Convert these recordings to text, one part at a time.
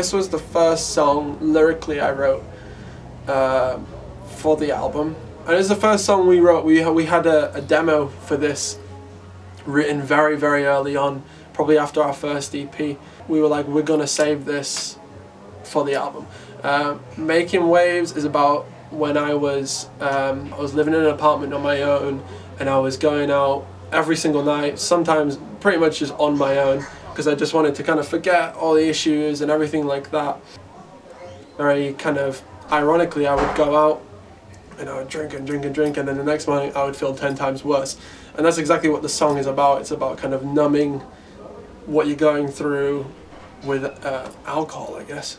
This was the first song lyrically I wrote uh, for the album, and it was the first song we wrote. We we had a, a demo for this written very very early on, probably after our first EP. We were like, we're gonna save this for the album. Uh, Making Waves is about when I was um, I was living in an apartment on my own, and I was going out every single night, sometimes pretty much just on my own, because I just wanted to kind of forget all the issues and everything like that. Very kind of ironically, I would go out and I would drink and drink and drink, and then the next morning I would feel 10 times worse. And that's exactly what the song is about. It's about kind of numbing what you're going through with uh, alcohol, I guess.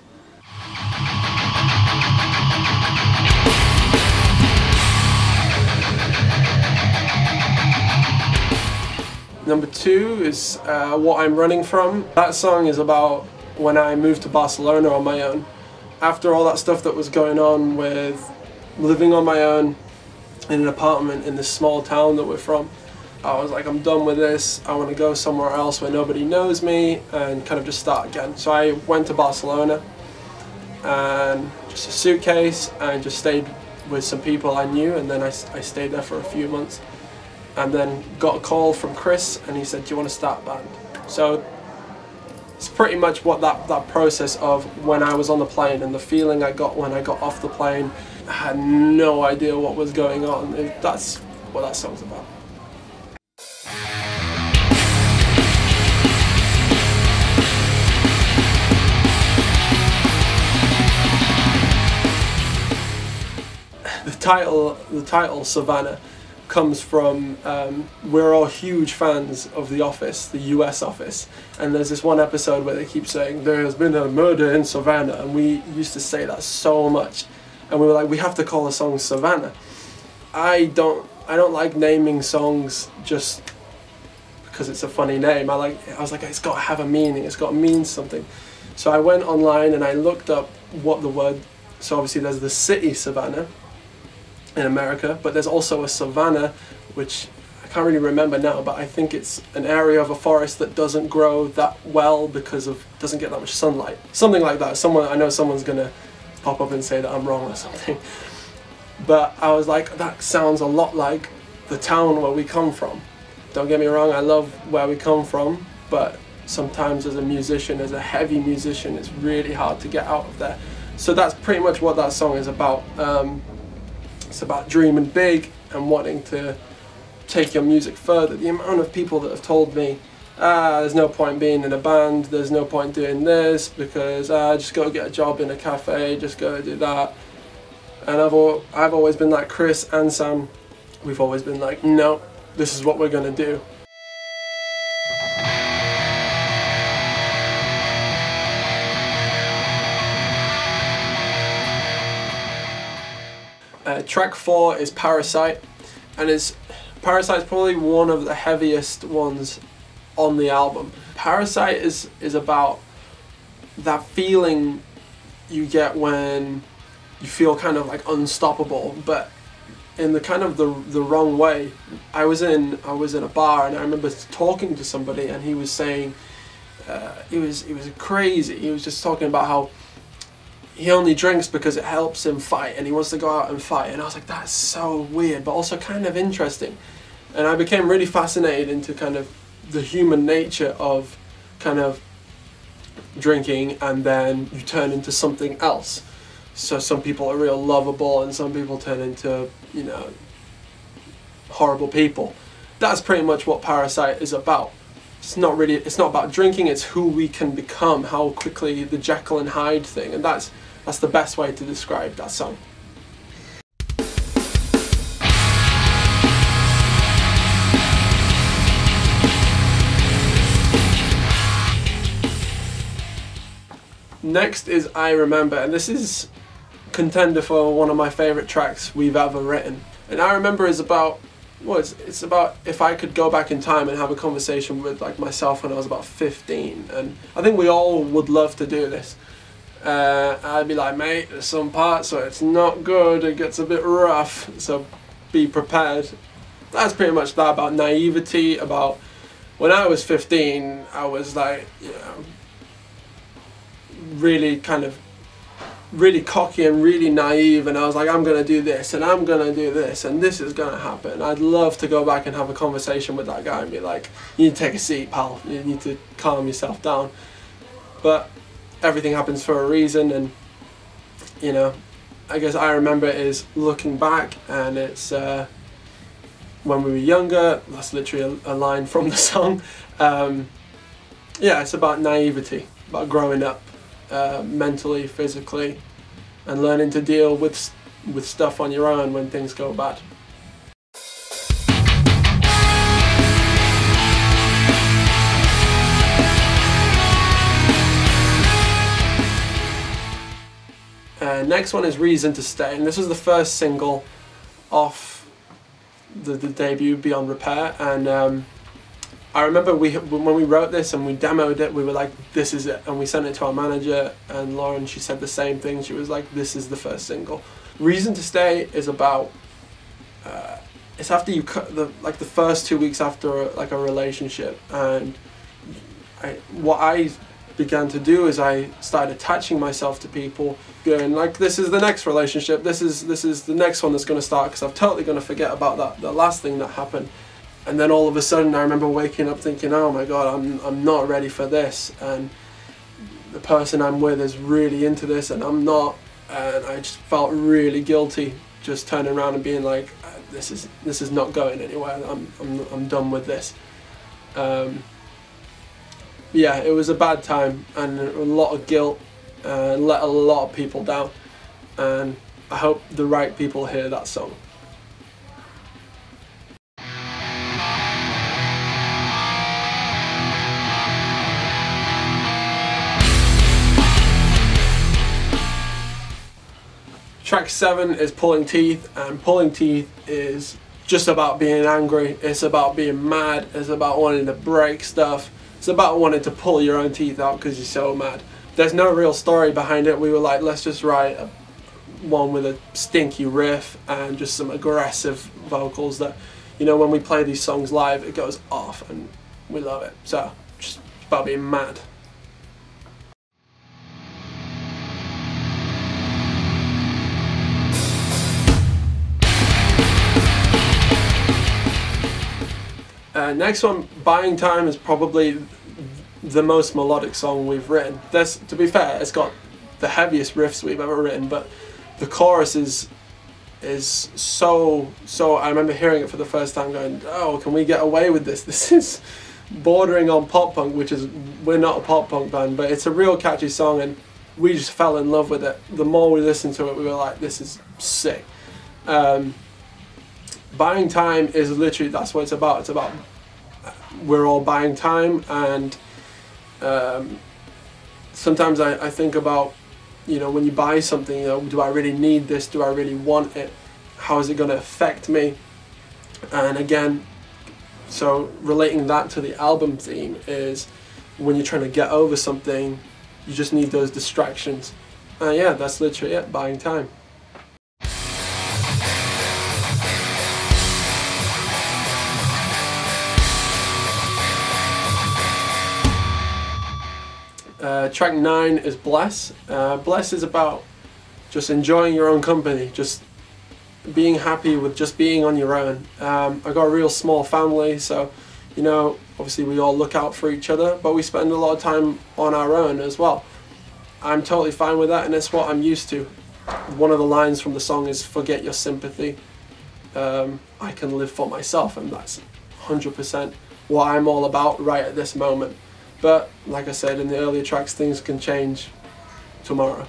Number two is uh, What I'm Running From. That song is about when I moved to Barcelona on my own. After all that stuff that was going on with living on my own in an apartment in this small town that we're from, I was like, I'm done with this. I want to go somewhere else where nobody knows me and kind of just start again. So I went to Barcelona and just a suitcase and just stayed with some people I knew and then I, I stayed there for a few months and then got a call from Chris and he said, do you want to start a band? So it's pretty much what that, that process of when I was on the plane and the feeling I got when I got off the plane, I had no idea what was going on. That's what that song's about. The title, the title Savannah comes from um, we're all huge fans of The Office, the US Office, and there's this one episode where they keep saying there has been a murder in Savannah, and we used to say that so much, and we were like we have to call the song Savannah. I don't I don't like naming songs just because it's a funny name. I like I was like it's got to have a meaning. It's got to mean something. So I went online and I looked up what the word. So obviously there's the city Savannah in America, but there's also a savanna, which I can't really remember now, but I think it's an area of a forest that doesn't grow that well because of doesn't get that much sunlight. Something like that. Someone I know someone's gonna pop up and say that I'm wrong or something. But I was like, that sounds a lot like the town where we come from. Don't get me wrong, I love where we come from, but sometimes as a musician, as a heavy musician, it's really hard to get out of there. So that's pretty much what that song is about. Um, it's about dreaming big and wanting to take your music further. The amount of people that have told me, ah, there's no point being in a band, there's no point doing this because ah, just go get a job in a cafe, just go do that. And I've, al I've always been like Chris and Sam, we've always been like, no, this is what we're gonna do. Uh, track four is Parasite, and it's Parasite's probably one of the heaviest ones on the album. Parasite is is about that feeling you get when you feel kind of like unstoppable, but in the kind of the the wrong way. I was in I was in a bar and I remember talking to somebody and he was saying uh, he was he was crazy. He was just talking about how he only drinks because it helps him fight and he wants to go out and fight. And I was like that's so weird but also kind of interesting. And I became really fascinated into kind of the human nature of kind of drinking and then you turn into something else. So some people are real lovable and some people turn into you know horrible people. That's pretty much what parasite is about. It's not really it's not about drinking it's who we can become how quickly the jekyll and hyde thing. And that's that's the best way to describe that song. Next is i remember and this is contender for one of my favorite tracks we've ever written. And i remember is about well, it's, it's about if I could go back in time and have a conversation with like myself when I was about 15 and I think we all would love to do this uh, I'd be like mate there's some parts where it's not good it gets a bit rough so be prepared. That's pretty much that about naivety about when I was 15 I was like you know really kind of really cocky and really naive and I was like I'm gonna do this and I'm gonna do this and this is gonna happen. I'd love to go back and have a conversation with that guy and be like you need to take a seat pal. You need to calm yourself down. But everything happens for a reason and you know I guess I remember is looking back and it's uh, when we were younger that's literally a, a line from the song um, yeah it's about naivety about growing up uh, mentally, physically, and learning to deal with with stuff on your own when things go bad. Uh, next one is Reason to Stay, and this was the first single off the, the debut Beyond Repair, and um, I remember we when we wrote this and we demoed it, we were like, "This is it," and we sent it to our manager. And Lauren, she said the same thing. She was like, "This is the first single." Reason to Stay is about. Uh, it's after you cut the like the first two weeks after like a relationship, and I what I began to do is I started attaching myself to people, going like, "This is the next relationship. This is this is the next one that's going to start," because I'm totally going to forget about that the last thing that happened and then all of a sudden I remember waking up thinking, oh my god, I'm, I'm not ready for this, and the person I'm with is really into this, and I'm not, and I just felt really guilty just turning around and being like, uh, this is this is not going anywhere. I'm I'm I'm done with this. Um, yeah, it was a bad time and a lot of guilt, and let a lot of people down, and I hope the right people hear that song. Track seven is Pulling Teeth, and Pulling Teeth is just about being angry. It's about being mad. It's about wanting to break stuff. It's about wanting to pull your own teeth out because you're so mad. There's no real story behind it. We were like, let's just write a, one with a stinky riff and just some aggressive vocals that, you know, when we play these songs live, it goes off and we love it. So, just about being mad. Uh, next one, Buying Time, is probably the most melodic song we've written. This, to be fair, it's got the heaviest riffs we've ever written, but the chorus is is so so. I remember hearing it for the first time, going, "Oh, can we get away with this? This is bordering on pop punk, which is we're not a pop punk band, but it's a real catchy song, and we just fell in love with it. The more we listened to it, we were like, "This is sick." Um, buying time is literally that's what it's about. It's about we're all buying time, and um, sometimes I, I think about you know when you buy something, you know, do I really need this? Do I really want it? How is it going to affect me? And again, so relating that to the album theme is when you're trying to get over something, you just need those distractions. Uh, yeah, that's literally it, buying time. Uh, track nine is Bless. Uh, Bless is about just enjoying your own company, just being happy with just being on your own. Um, I got a real small family, so you know, obviously we all look out for each other, but we spend a lot of time on our own as well. I'm totally fine with that, and it's what I'm used to. One of the lines from the song is "Forget your sympathy." Um, I can live for myself, and that's 100% what I'm all about right at this moment. But like I said in the earlier tracks, things can change tomorrow.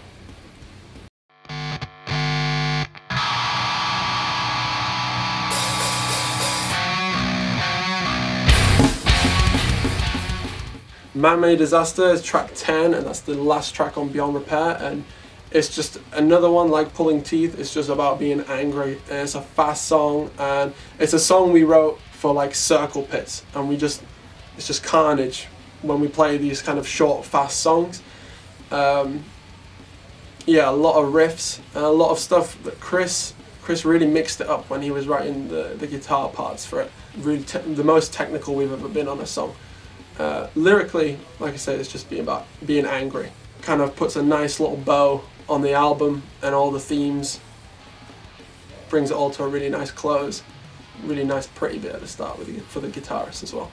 Man-Made Disaster is track 10 and that's the last track on Beyond Repair and it's just another one like Pulling Teeth, it's just about being angry it's a fast song and it's a song we wrote for like circle pits and we just, it's just carnage when we play these kind of short, fast songs. Um, yeah, a lot of riffs and a lot of stuff that Chris Chris really mixed it up when he was writing the, the guitar parts for it. Really, the most technical we've ever been on a song. Uh, lyrically, like I said, it's just being about being angry. kind of puts a nice little bow on the album and all the themes. Brings it all to a really nice close. Really nice, pretty bit at the start with the, for the guitarist as well.